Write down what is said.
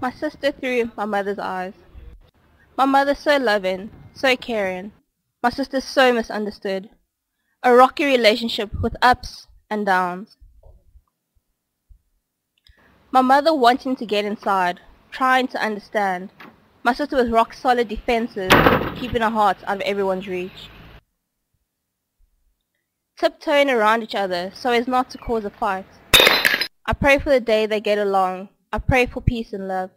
my sister through my mother's eyes. My mother so loving, so caring. My sister so misunderstood. A rocky relationship with ups and downs. My mother wanting to get inside, trying to understand. My sister with rock solid defenses, keeping her heart out of everyone's reach. Tiptoeing around each other so as not to cause a fight. I pray for the day they get along. I pray for peace and love.